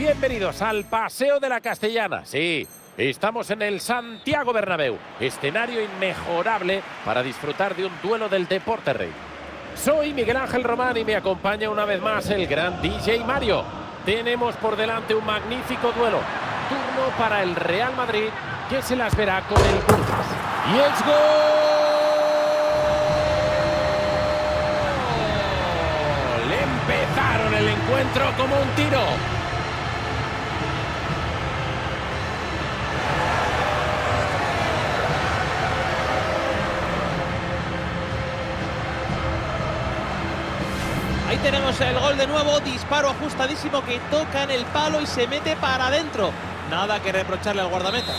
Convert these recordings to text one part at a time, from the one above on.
Bienvenidos al Paseo de la Castellana. Sí, estamos en el Santiago Bernabéu, escenario inmejorable para disfrutar de un duelo del deporte rey. Soy Miguel Ángel Román y me acompaña una vez más el gran DJ Mario. Tenemos por delante un magnífico duelo. Turno para el Real Madrid, que se las verá con el Burgos. ¡Y es gol! Empezaron el encuentro como un tiro. Tenemos el gol de nuevo, disparo ajustadísimo que toca en el palo y se mete para adentro. Nada que reprocharle al guardameta.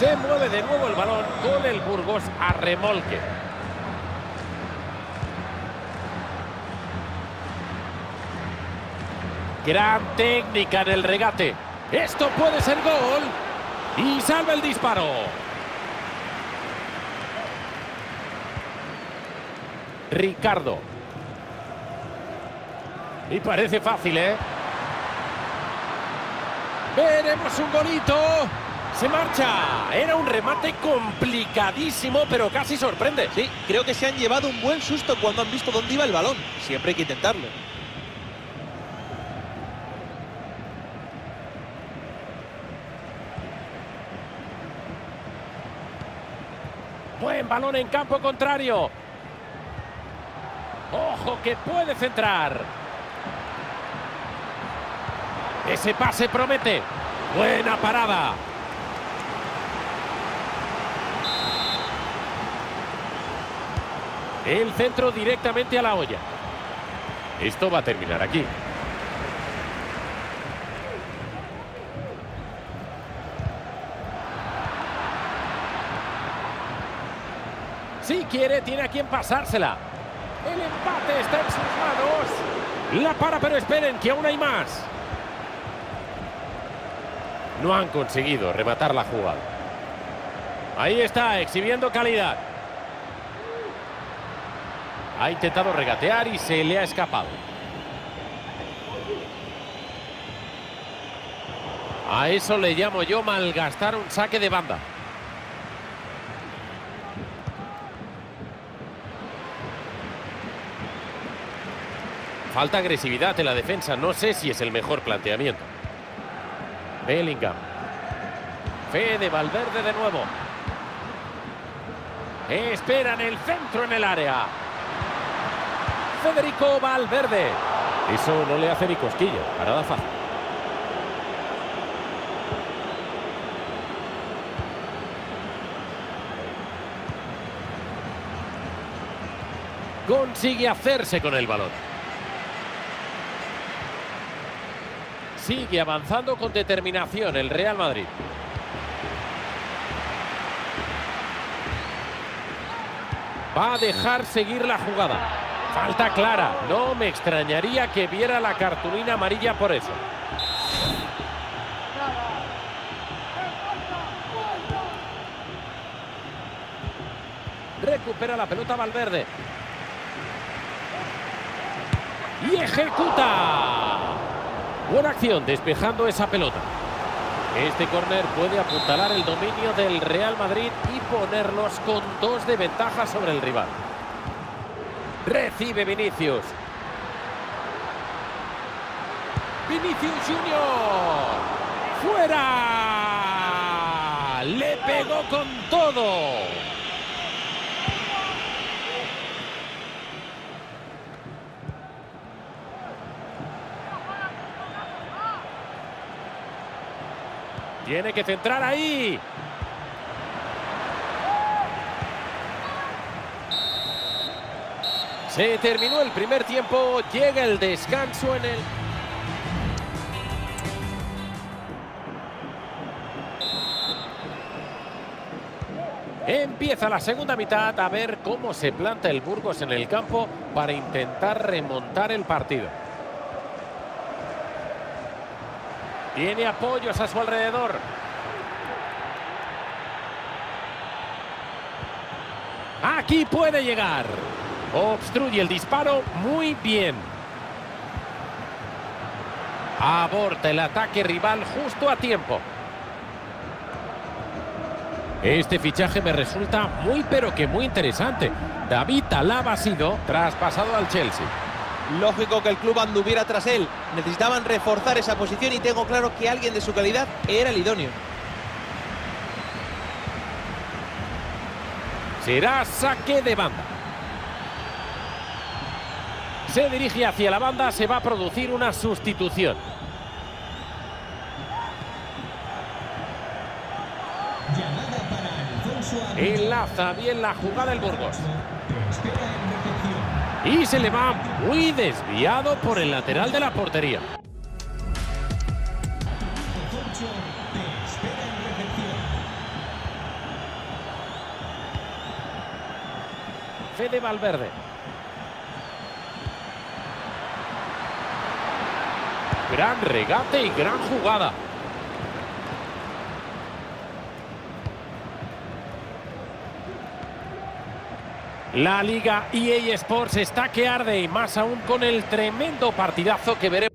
Se mueve de nuevo el balón con el Burgos a remolque. Gran técnica en el regate. Esto puede ser gol. Y salva el disparo. Ricardo. Y parece fácil, ¿eh? Veremos un golito. Se marcha. Era un remate complicadísimo, pero casi sorprende. Sí, creo que se han llevado un buen susto cuando han visto dónde iba el balón. Siempre hay que intentarlo. Buen balón en campo contrario. Ojo que puede centrar. Ese pase promete. Buena parada. El centro directamente a la olla. Esto va a terminar aquí. Si quiere, tiene a quien pasársela. El empate está en sus manos. La para, pero esperen, que aún hay más. No han conseguido rematar la jugada. Ahí está, exhibiendo calidad. Ha intentado regatear y se le ha escapado. A eso le llamo yo malgastar un saque de banda. Falta agresividad en la defensa. No sé si es el mejor planteamiento. Bellingham. Fede Valverde de nuevo. Esperan el centro en el área. Federico Valverde. Eso no le hace ni cosquillo. A nada fácil. Consigue hacerse con el balón. Sigue avanzando con determinación el Real Madrid. Va a dejar seguir la jugada. Falta clara. No me extrañaría que viera la cartulina amarilla por eso. Recupera la pelota Valverde. Y ejecuta. Buena acción despejando esa pelota. Este córner puede apuntalar el dominio del Real Madrid y ponerlos con dos de ventaja sobre el rival. Recibe Vinicius. Vinicius Junior. ¡Fuera! Le pegó con todo. Tiene que centrar ahí. Se terminó el primer tiempo, llega el descanso en el... Empieza la segunda mitad a ver cómo se planta el Burgos en el campo para intentar remontar el partido. Tiene apoyos a su alrededor. Aquí puede llegar. Obstruye el disparo muy bien. Aborta el ataque rival justo a tiempo. Este fichaje me resulta muy pero que muy interesante. David Alaba ha sido traspasado al Chelsea. Lógico que el club anduviera tras él. Necesitaban reforzar esa posición y tengo claro que alguien de su calidad era el idóneo. Será saque de banda. Se dirige hacia la banda, se va a producir una sustitución. Enlaza bien la jugada el Burgos. Y se le va muy desviado por el lateral de la portería. Fede Valverde. Gran regate y gran jugada. La Liga EA Sports está que arde y más aún con el tremendo partidazo que veremos.